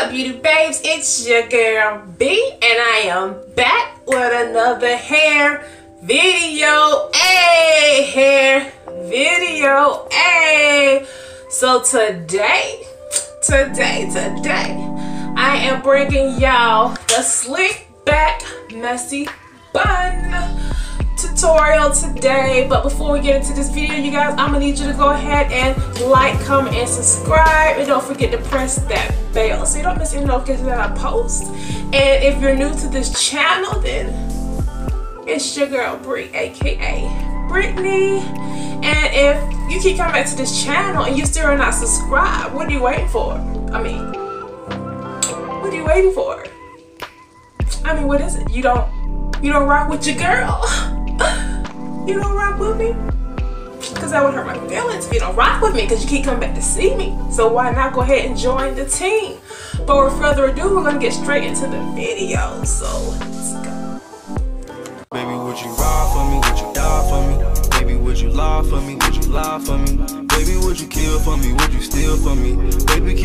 up, beauty babes? It's your girl B, and I am back with another hair video. A hair video. A. So today, today, today, I am bringing y'all the slick back messy bun tutorial today. But before we get into this video you guys I'm gonna need you to go ahead and like comment and subscribe. And don't forget to press that bell so you don't miss any notifications that I post. And if you're new to this channel then it's your girl Brie aka Brittney. And if you keep coming back to this channel and you still are not subscribed what are you waiting for? I mean what are you waiting for? I mean what is it? You don't you don't rock with your girl you don't rock with me? Because that would hurt my feelings if you don't rock with me because you keep coming back to see me. So why not go ahead and join the team? But without further ado, we're going to get straight into the video. So let's go. Baby, would you ride for me? Would you die for me? Baby, would you lie for me? Would you lie for me? Baby, would you kill for me? Would you steal for me? Baby,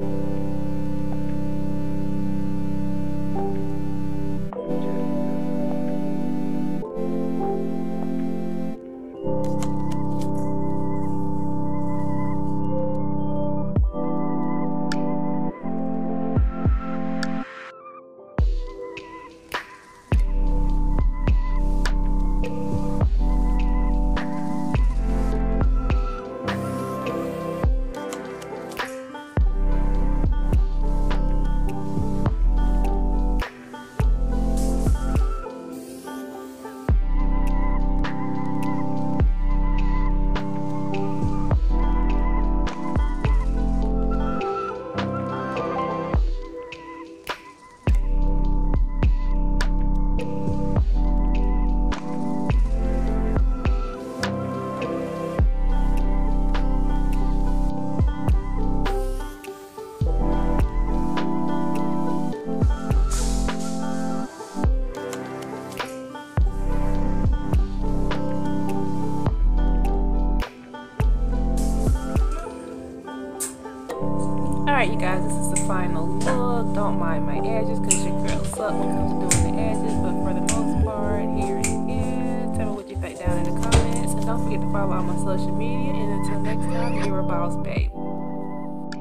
うん。Alright, you guys, this is the final look. Don't mind my edges because your girl suck when it comes to doing the edges. But for the most part, here it is. Tell me what you think down in the comments. And don't forget to follow all my social media. And until next time, you're a boss, babe.